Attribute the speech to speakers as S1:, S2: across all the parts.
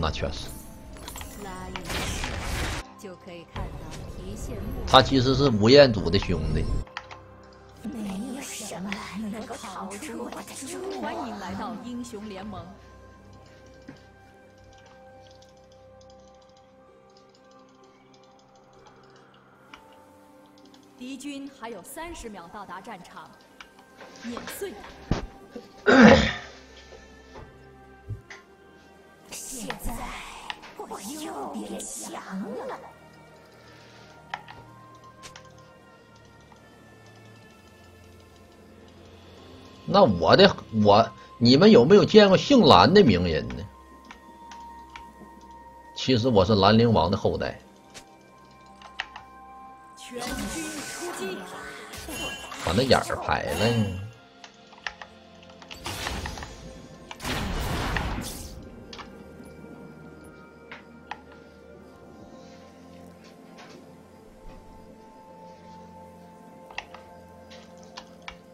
S1: 那确实。
S2: 拉一就可以看到提线木。
S1: 他其实是吴彦祖的兄弟。
S3: 没有什么能够逃出我的注
S2: 欢迎来到英雄联盟。敌军还有三十秒到达战场，碾碎他！
S3: 又变强了。
S1: 那我的我，你们有没有见过姓蓝的名人呢？其实我是兰陵王的后代。
S2: 全军出击！
S1: 把那眼儿排了。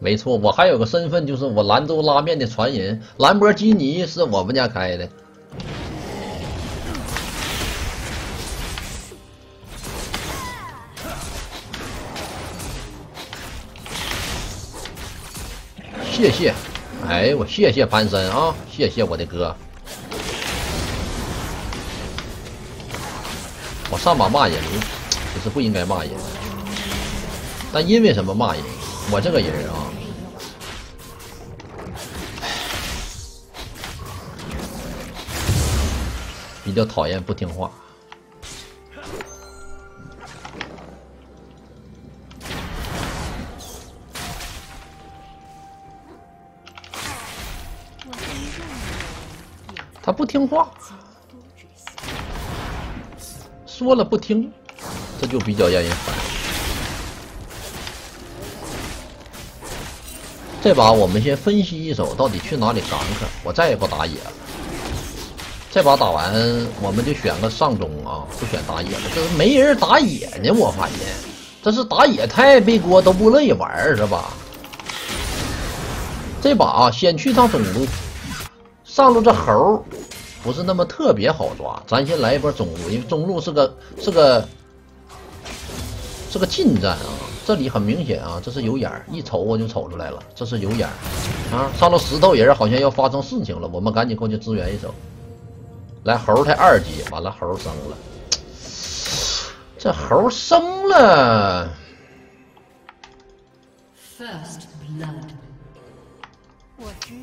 S1: 没错，我还有个身份，就是我兰州拉面的传人，兰博基尼是我们家开的。谢谢，哎，我谢谢潘森啊，谢谢我的哥。我上把骂人，其实不应该骂人，但因为什么骂人？我这个人啊。比较讨厌不听话。他不听话，说了不听，这就比较让人烦。这把我们先分析一手，到底去哪里干克？我再也不打野了。这把打完，我们就选个上中啊，不选打野了。这没人打野呢，我发现，这是打野太背锅，都不乐意玩是吧？这把啊，先去趟中路，上路这猴不是那么特别好抓，咱先来一波中路，因为中路是个是个是个近战啊。这里很明显啊，这是有眼儿，一瞅我就瞅出来了，这是有眼儿啊。上了石头人好像要发生事情了，我们赶紧过去支援一手。来猴才二级，完了猴生了，这猴生了，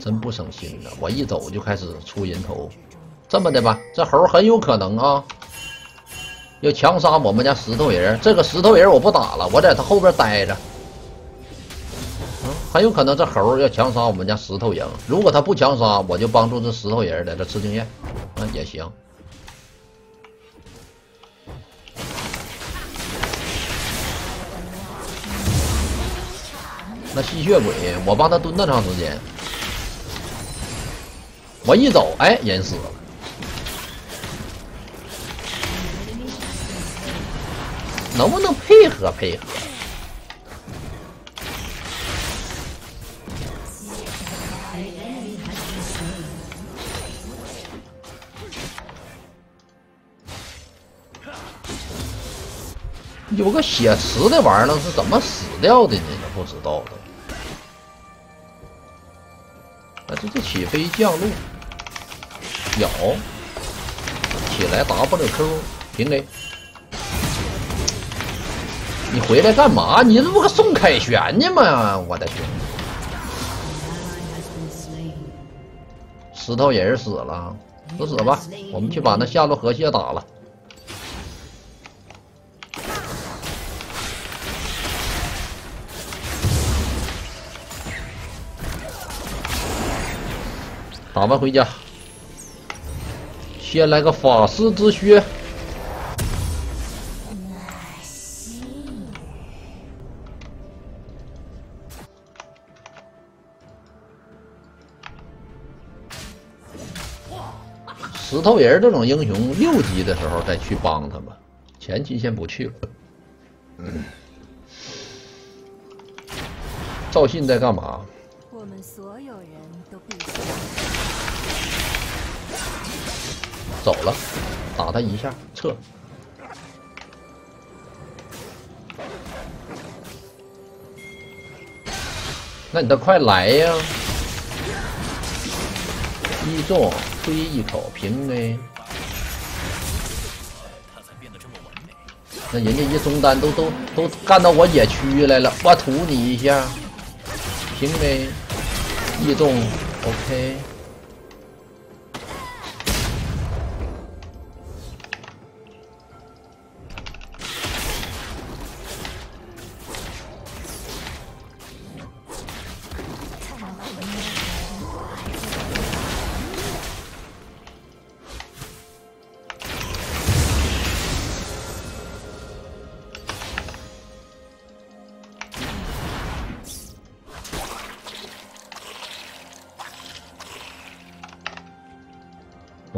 S1: 真不省心呐！我一走就开始出人头，这么的吧，这猴很有可能啊，要强杀我们家石头人。这个石头人我不打了，我在他后边待着。很有可能这猴要强杀我们家石头人，如果他不强杀，我就帮助这石头人在这吃经验，那也行。那吸血鬼，我帮他蹲那长时间，我一走，哎，人死了。能不能配合配合？有个血池的玩意儿，是怎么死掉的呢？不知道的。啊，这这起飞降落，咬起来 W Q 平 A。你回来干嘛？你这不个送凯旋呢吗？我的兄弟！石头人死了，死死吧！我们去把那下路河蟹打了。打完回家，先来个法师之靴。石头人这种英雄，六级的时候再去帮他吧，前期先不去了。嗯，赵信在干嘛？我们所有人都必死走了，打他一下，撤。那你倒快来呀！一中推一口平 A。那人家一中单都都都干到我野区来了，我吐你一下，平 A，一中 OK。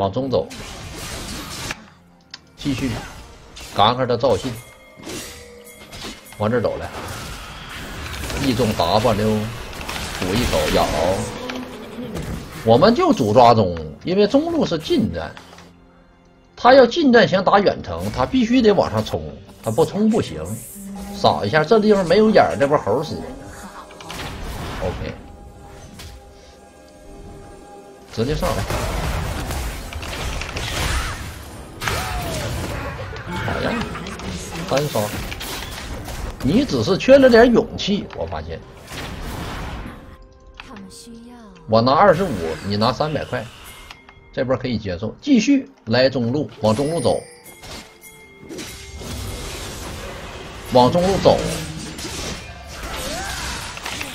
S1: 往中走，继续，赶快的赵信，往这走来，一中 W，补一口咬，我们就主抓中，因为中路是近战，他要近战想打远程，他必须得往上冲，他不冲不行，扫一下这地方没有眼，这不猴死，OK，直接上来。单杀，你只是缺了点勇气，我发现。我拿二十五，你拿三百块，这波可以接受。继续来中路，往中路走，往中路走，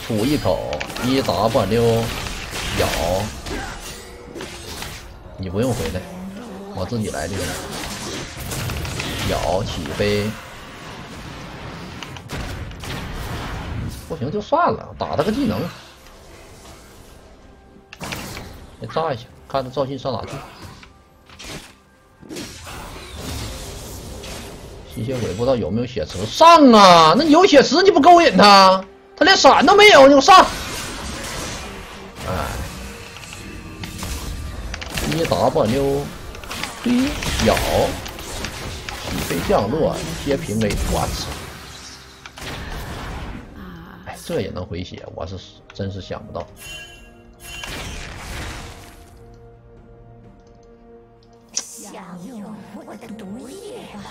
S1: 吐一口一 W 咬，你不用回来，我自己来就行。咬起飞。不行就算了，打他个技能，再炸一下，看他赵信上哪去。吸血鬼不知道有没有血池，上啊！那有血池你不勾引他？他连闪都没有，你给我上！哎，一 W，嘿，咬，降落，贴平 A，我操！这也能回血，我是真是想不到。
S3: 享用我的毒液吧！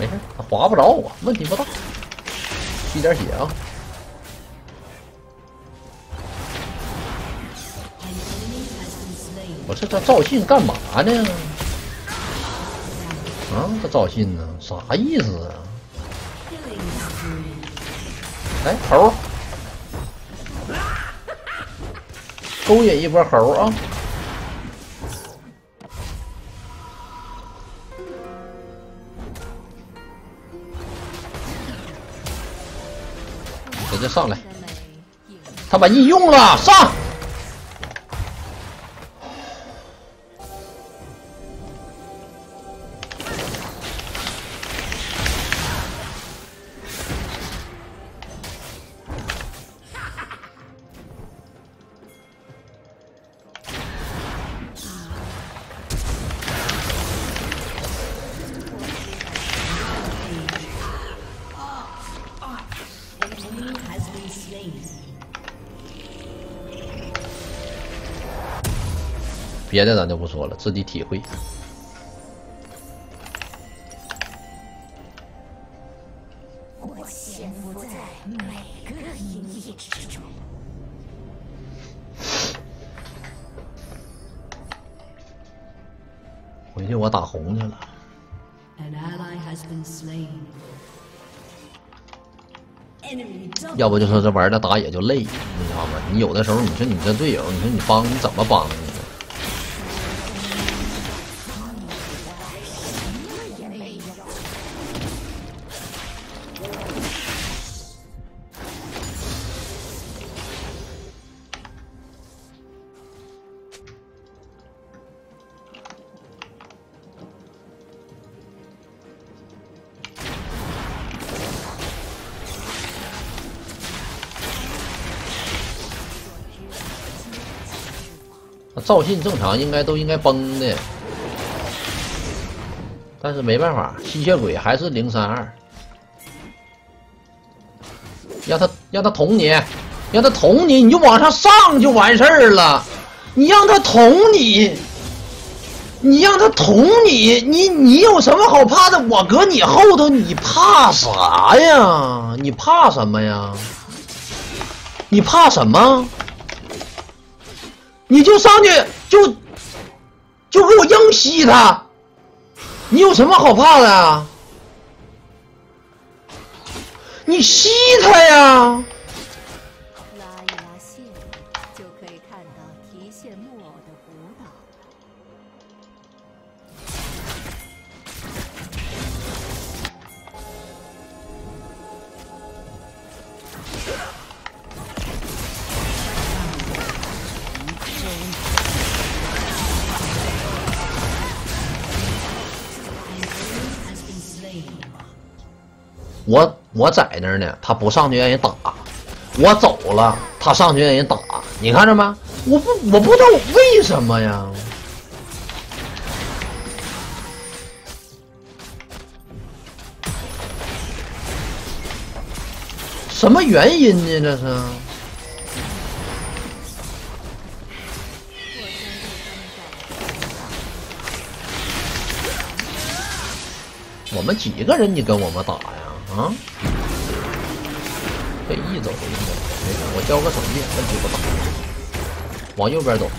S1: 没事，他划不着我，问题不大。吸点血啊！这这赵信干嘛呢？啊，这赵信呢？啥意思啊？来猴，勾引一波猴啊！直接上来，他把 E 用了，上！别的咱就不说了，自己体会。
S3: 我潜伏在每个阴翳之中。
S1: 回去我打红去了。要不就说这玩意儿打野就累，你知道吗？你有的时候，你说你这队友，你说你帮你怎么帮？赵信正常应该都应该崩的，但是没办法，吸血鬼还是零三二，让他让他捅你，让他捅你，你就往上上就完事儿了。你让他捅你，你让他捅你，你你有什么好怕的？我搁你后头，你怕啥呀？你怕什么呀？你怕什么？你就上去就就给我硬吸他，你有什么好怕的啊？你吸他呀！我我在那儿呢，他不上去让人打，我走了，他上去让人打，你看着没？我不我不知道为什么呀？什么原因呢？这是？我们几个人你跟我们打呀？啊？被一走应该没事，我交个手印，问题不大。往右边走，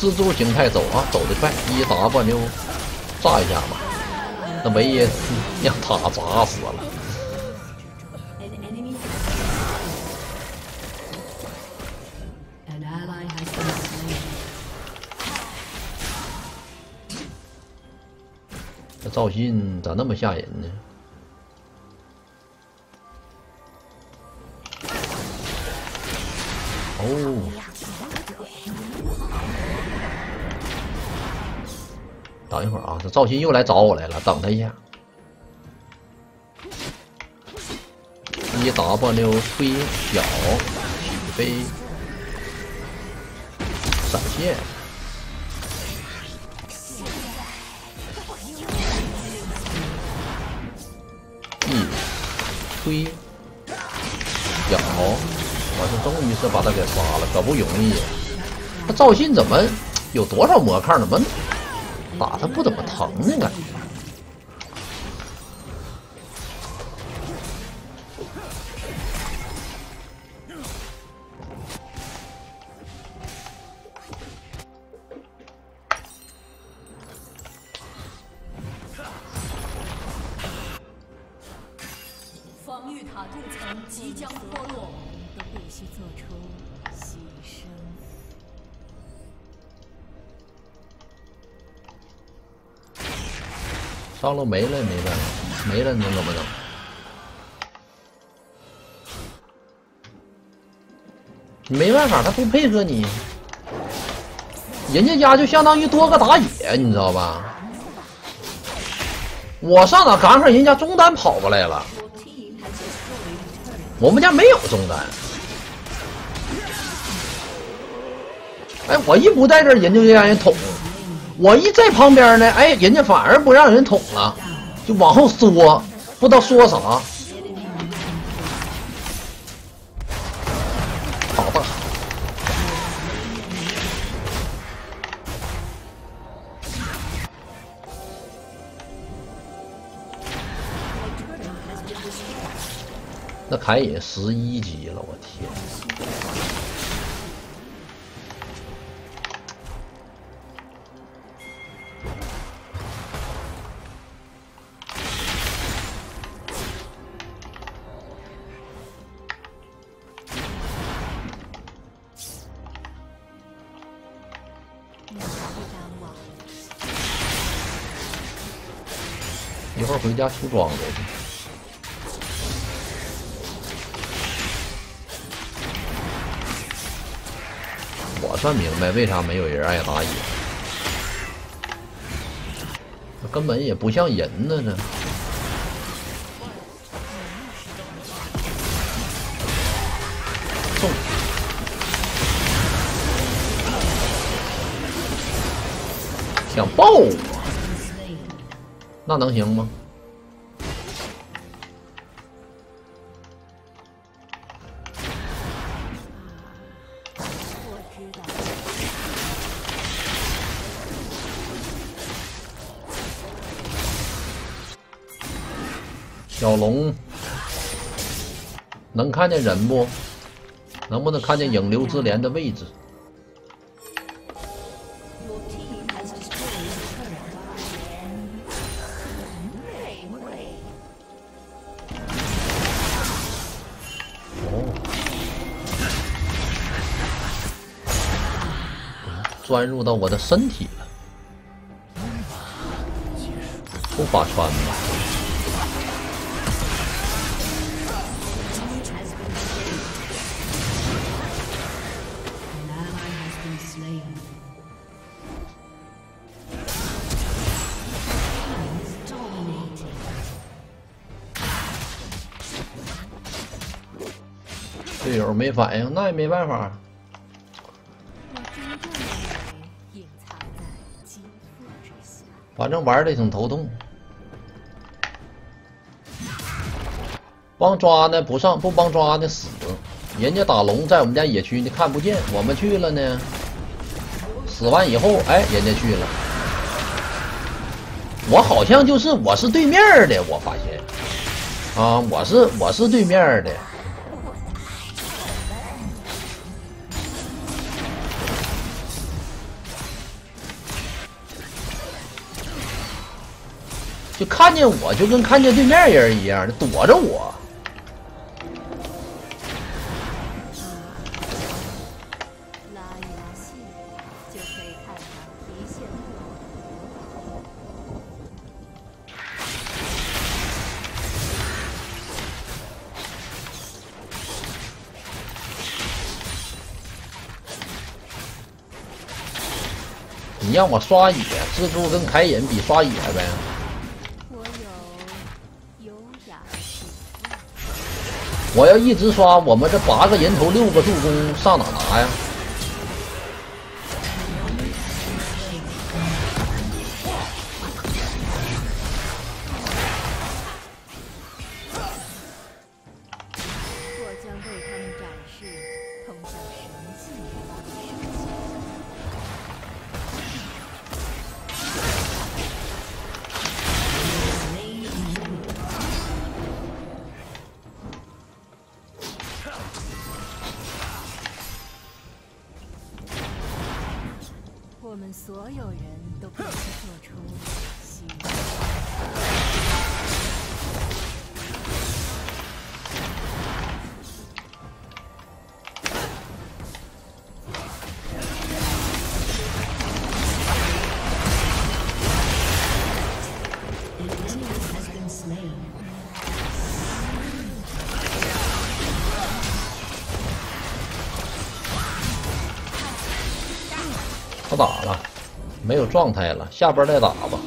S1: 蜘蛛形态走啊，走得快，一 W 炸一下吧，那唯一 让他砸死了。那赵信咋那么吓人呢？哦，等一会儿啊，这赵信又来找我来了，等他一下。一 W 推脚起飞闪现。一推小，我是终于是把他给杀了，可不容易。他赵信怎么有多少魔抗？怎么打他不怎么疼呢？感觉。上路没了没办法，没了你能怎么整？没办法，他不配合你，人家家就相当于多个打野，你知道吧？我上哪赶上人家中单跑过来了，我们家没有中单。哎，我一不在这，人就让人捅；我一在旁边呢，哎，人家反而不让人捅了，就往后缩，不知道缩啥。好吧，那凯隐十一级了，我天！一会儿回家出装去。我算明白为啥没有人爱打野，那根本也不像人呢，这。送想爆，那能行吗？小龙能看见人不？能不能看见影流之莲的位置？钻入到我的身体了，不划穿吧？队友没反应，那也没办法。反正玩的挺头痛。帮抓呢不上，不帮抓呢死。人家打龙在我们家野区呢看不见，我们去了呢，死完以后，哎，人家去了。我好像就是我是对面的，我发现，啊，我是我是对面的。看见我就跟看见对面人一样躲着我。你让我刷野，蜘蛛跟凯隐比刷野呗。
S2: 我
S1: 要一直刷，我们这八个人头六个助攻上哪拿呀？没有状态了，下边再打吧。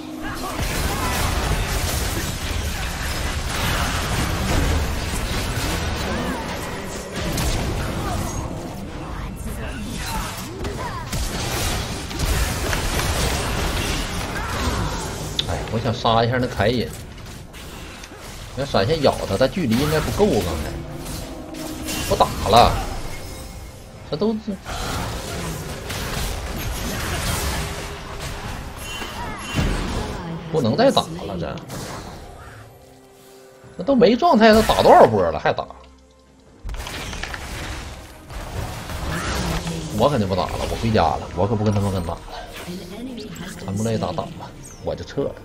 S1: 哎，我想杀一下那凯隐，那闪现咬他，他距离应该不够，刚才不打了，这都是能再打了，这那都没状态，他打多少波了还打？我肯定不打了，我回家了，我可不跟他们跟打了，他们乐意打打吧，我就撤了。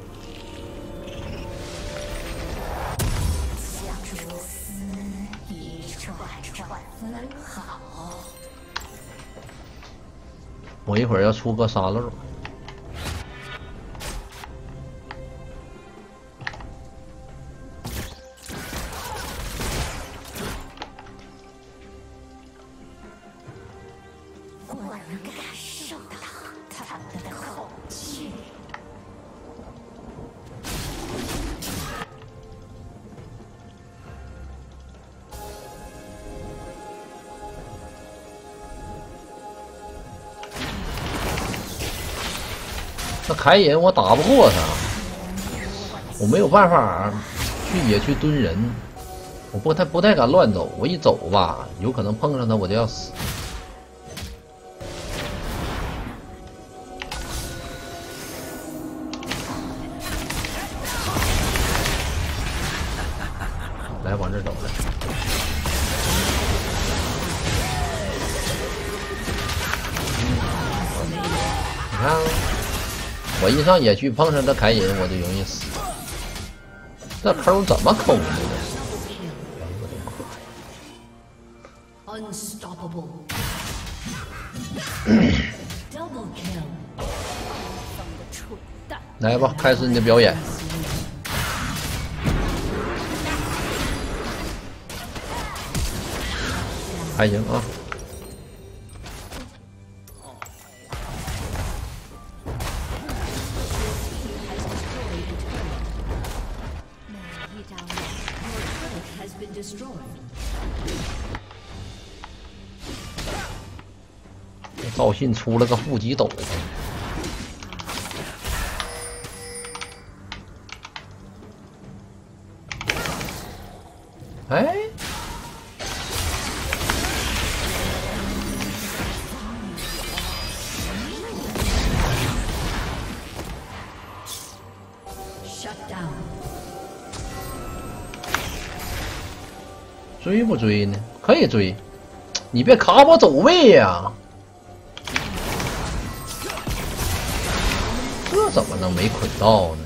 S3: 一串串分好。
S1: 我一会儿要出个沙漏，白人我打不过他，我没有办法去野区蹲人，我不太不太敢乱走，我一走吧，有可能碰上他我就要死。我一上野区碰上这凯隐，我就容易死。这抠怎么抠的.来吧，开始你的表演。还行啊，赵信出了个负极斗，哎.追不追呢？可以追，你别卡我走位呀、这怎么能没捆到呢？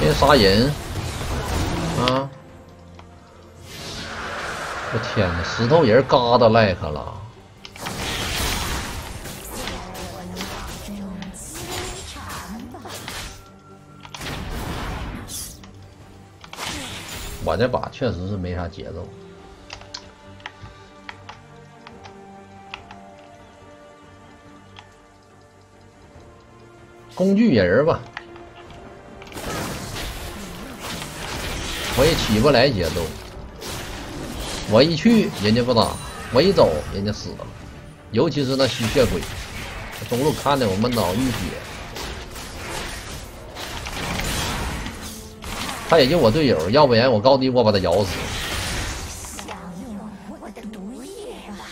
S1: 先杀人啊！我天哪，石头人嘎达赖克了。这把确实是没啥节奏。工具人吧，我也起不来节奏。我一去人家不打，我一走人家死了，尤其是那吸血鬼，中路看的我们脑溢血。他也就我队友，要不然我高低我把他咬死。
S3: 享用我的毒液吧。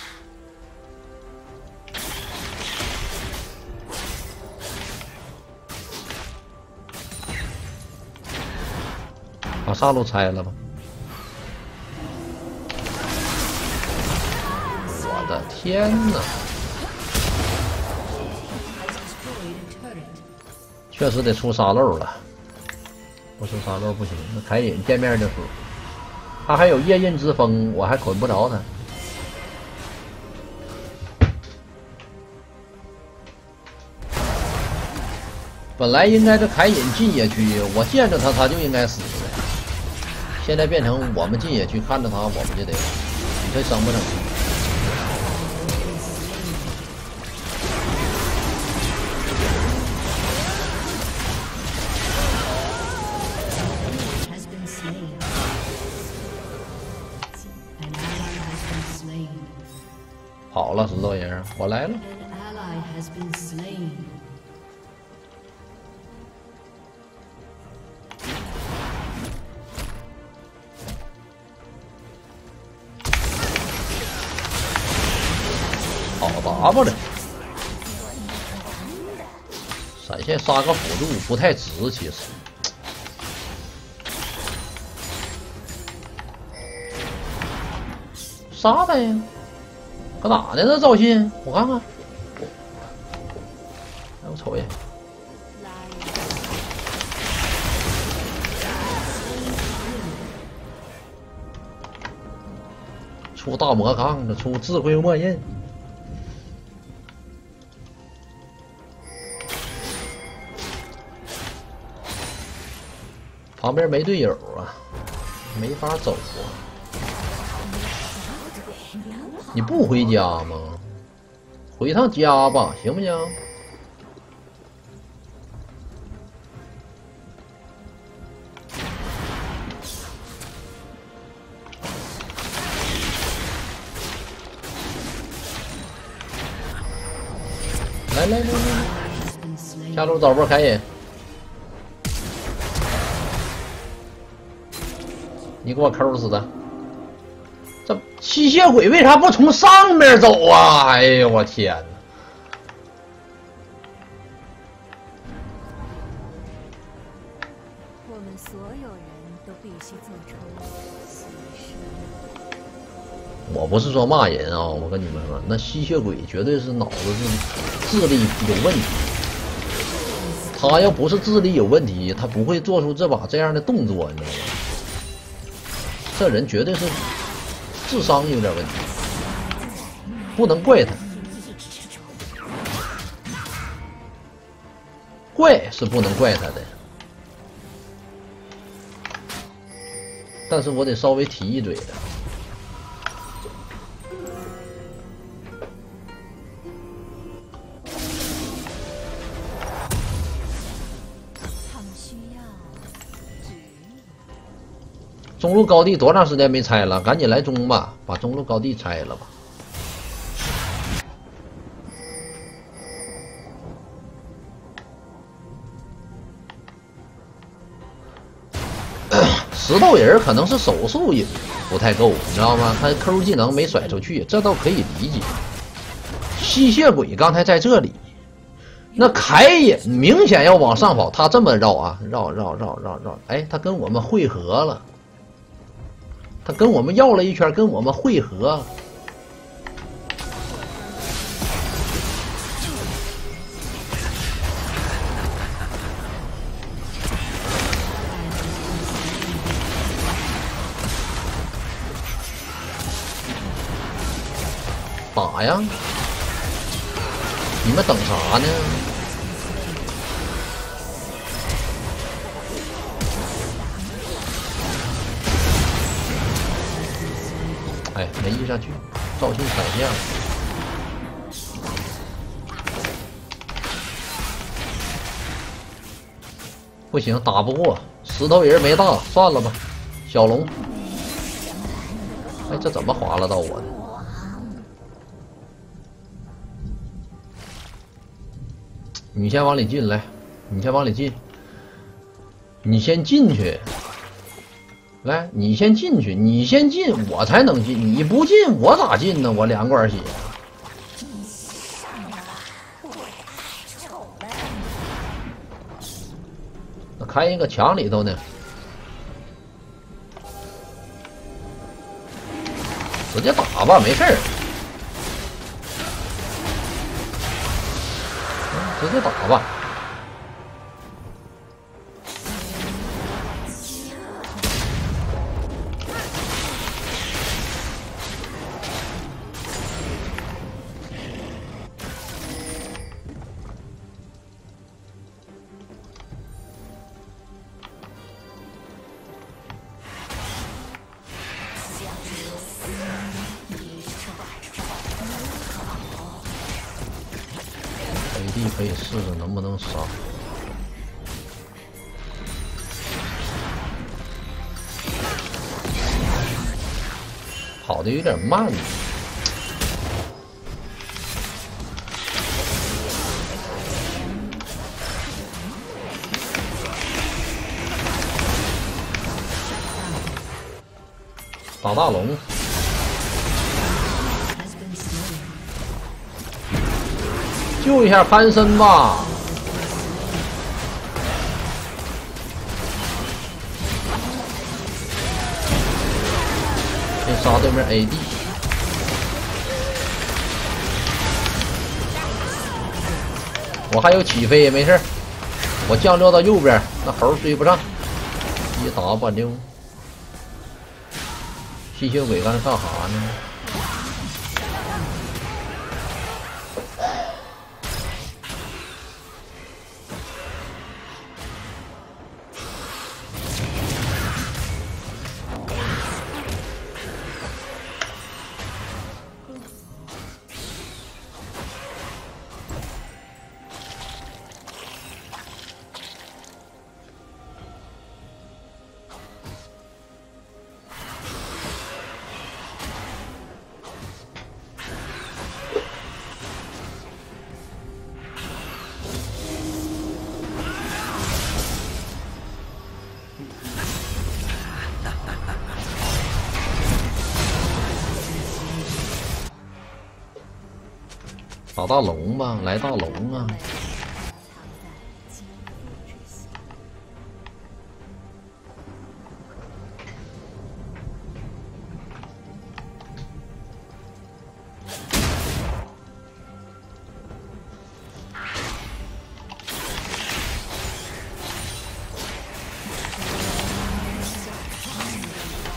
S1: 把杀戮拆了吧！我的天哪！确实得出沙漏了，不出沙漏不行。那凯隐见面就死，他还有夜刃之风，我还捆不着他。本来应该这凯隐进野区，我见着他他就应该死的。现在变成我们进野区看着他，我们就得，你这整不整？我来了。好打吧的。闪现杀个辅助不太值，其实。杀他呀！搁哪呢？这赵信，我看看。哎，我瞅一眼，出大魔抗的，出智慧墨印。旁边没队友啊，没法走啊。你不回家吗？回趟家吧，行不行？来来来来
S4: 来，
S1: 下路找波凯隐，你给我抠死他。这吸血鬼为啥不从上面走啊？哎呦我天哪！
S2: 我们所有人都必须做出牺牲。
S1: 我不是说骂人啊，我跟你们说，那吸血鬼绝对是脑子是智力有问题。他要不是智力有问题，他不会做出这把这样的动作，你知道吗？这人绝对是智商有点问题，不能怪他。怪是不能怪他的，但是我得稍微提一嘴的。路高地多长时间没拆了？赶紧来中吧，把中路高地拆了吧。石头人可能是手速也不太够，你知道吗？他 Q 技能没甩出去，这倒可以理解。吸血鬼刚才在这里，那凯隐明显要往上跑，他这么绕啊，绕绕绕绕绕，哎，他跟我们汇合了。他跟我们绕了一圈，跟我们汇合。打呀！你们等啥呢？不行，打不过，石头人没大，算了吧。小龙，哎，这怎么划拉到我的？你先往里进来，你先往里进，你先进去。来，你先进去，你先进，我才能进。你不进，我咋进呢？我两管血。开一个墙里头呢，直接打吧，没事儿。直接打吧。慢。打大龙，救一下潘森吧，先杀对面 ad。我还有起飞，没事我降落到右边，那猴追不上，一打把就。吸血鬼刚才干啥呢？打大龙吧，来大龙啊！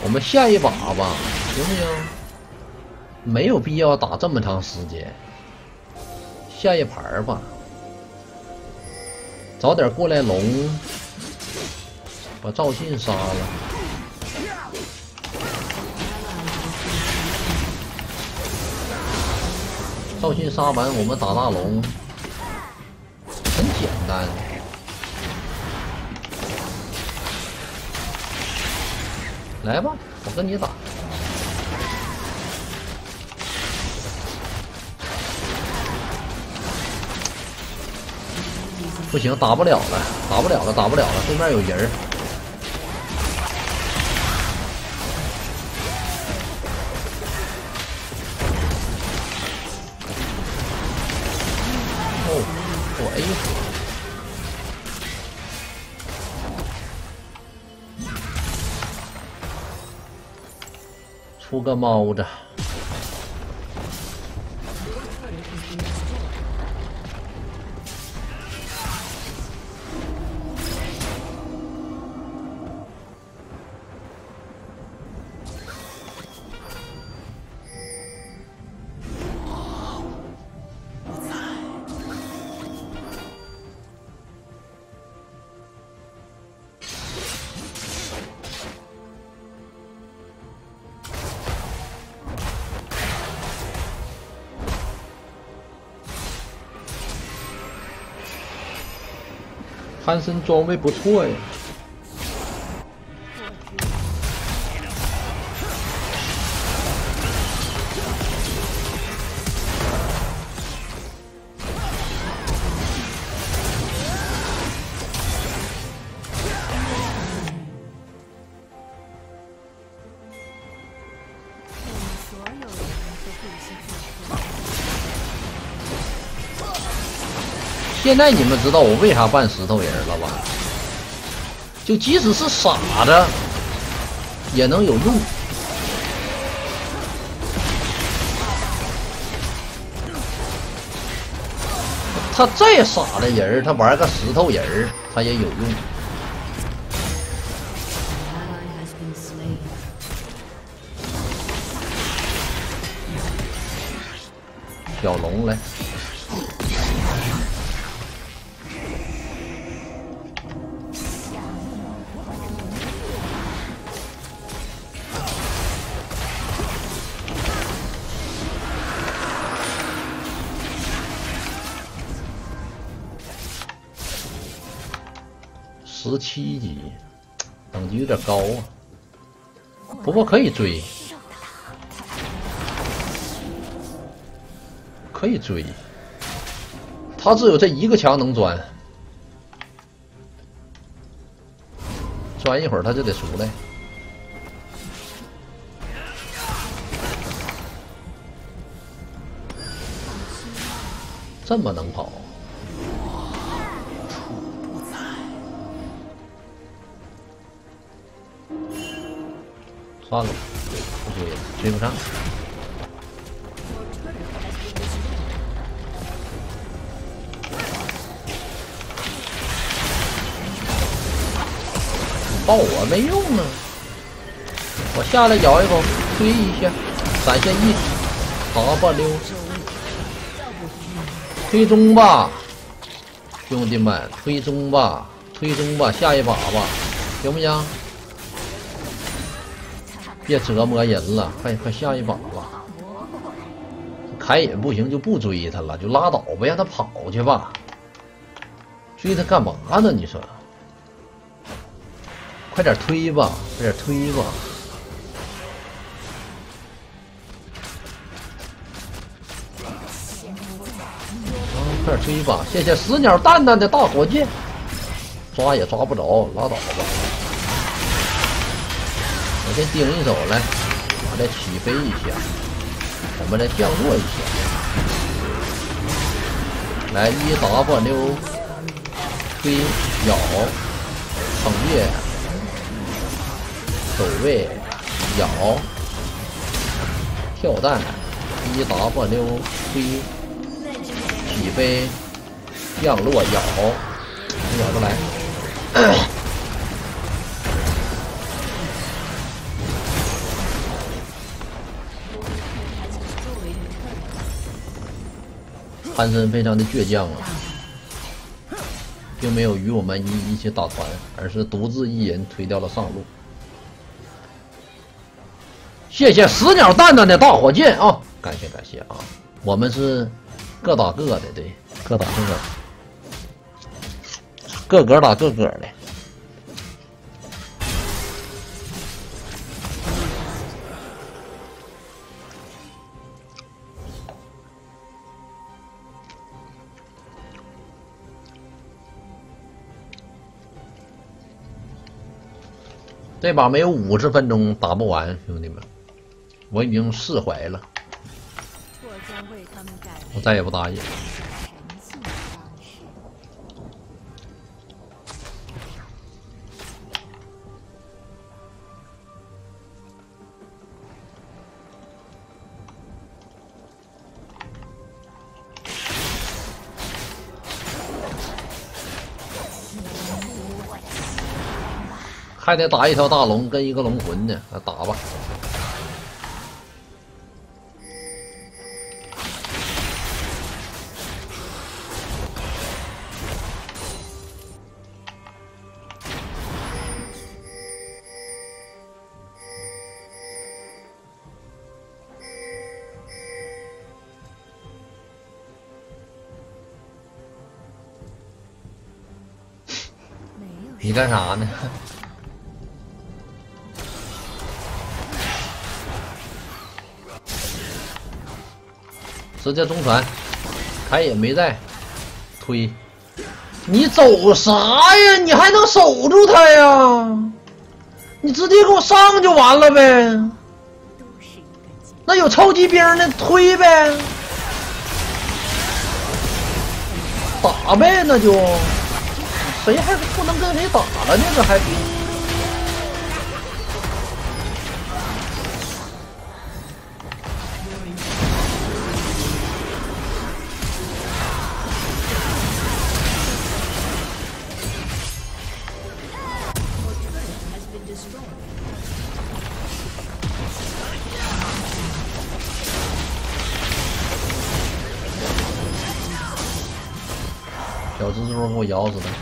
S1: 我们下一把吧，行不行？没有必要打这么长时间，下一盘吧。早点过来龙，把赵信杀了。赵信杀完，我们打大龙，很简单。来吧，我跟你打。不行，打不了了，打不了了，打不了了，对面有人儿。哦，我 A 死了。出个猫子，这身装备不错呀。现在你们知道我为啥扮石头人了吧？就即使是傻子，也能有用。他再傻的人儿，他玩个石头人儿，他也有用。小龙来，七级，等级有点高啊，不过可以追。可以追，他只有这一个墙能钻，钻一会儿他就得出来。这么能跑？算了，不追了，追不上。抱我没用啊！我下来咬一口，推一下，闪现一 W，推中吧，兄弟们，推中吧，推中吧，下一把吧，行不行？别折磨人了，快快下一把吧。凯隐不行就不追他了，就拉倒吧，让他跑去吧。追他干嘛呢？你说？快点推吧，快点推吧！快点推吧！谢谢死鸟蛋蛋的大火箭，抓也抓不着，拉倒吧！先盯一手来，我再起飞一下，我们再降落一下。来一 W 推咬惩戒走位咬跳弹一 W 推起飞降落咬咬不来。潘森非常的倔强啊，并没有与我们一一起打团，而是独自一人推掉了上路。谢谢死鸟蛋蛋的大火箭啊！感谢感谢啊！我们是各打各的，对，各打各的，各个打各个的。这把没有五十分钟打不完，兄弟们，我已经释怀了，
S2: 我
S1: 再也不打野还得打一条大龙跟一个龙魂呢，那打吧。你干啥呢？直接中传，凯也没在，推，你走啥呀？你还能守住他呀？你直接给我上就完了呗。那有超级兵呢，推呗，打呗，那就谁还不能跟谁打了呢？这还蜘蛛给